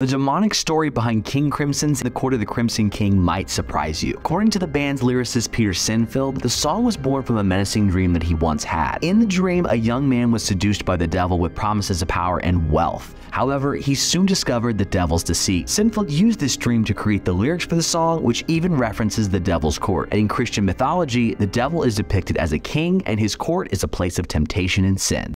The demonic story behind King Crimson's The Court of the Crimson King might surprise you. According to the band's lyricist Peter Sinfield, the song was born from a menacing dream that he once had. In the dream, a young man was seduced by the devil with promises of power and wealth. However, he soon discovered the devil's deceit. Sinfield used this dream to create the lyrics for the song, which even references the devil's court. And in Christian mythology, the devil is depicted as a king, and his court is a place of temptation and sin.